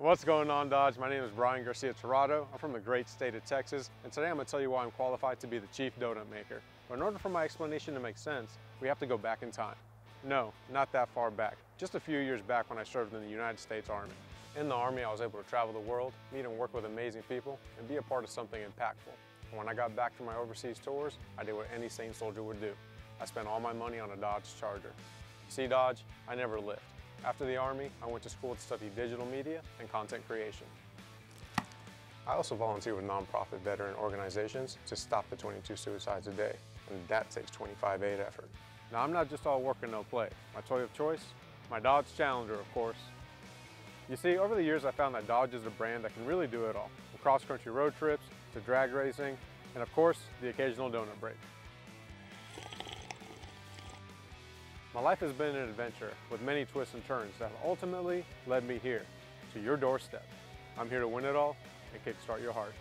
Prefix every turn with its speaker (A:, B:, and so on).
A: What's going on Dodge? My name is Brian Garcia Tirado. I'm from the great state of Texas and today I'm going to tell you why I'm qualified to be the chief donut maker. But in order for my explanation to make sense, we have to go back in time. No, not that far back. Just a few years back when I served in the United States Army. In the Army, I was able to travel the world, meet and work with amazing people, and be a part of something impactful. And when I got back from my overseas tours, I did what any sane soldier would do. I spent all my money on a Dodge Charger. See Dodge, I never lived. After the Army, I went to school to study digital media and content creation. I also volunteer with nonprofit veteran organizations to stop the 22 suicides a day, and that takes 25-8 effort. Now I'm not just all work and no play. My toy of choice? My Dodge Challenger, of course. You see, over the years I found that Dodge is a brand that can really do it all. From cross-country road trips, to drag racing, and of course, the occasional donut break. My life has been an adventure with many twists and turns that have ultimately led me here, to your doorstep. I'm here to win it all and kickstart your heart.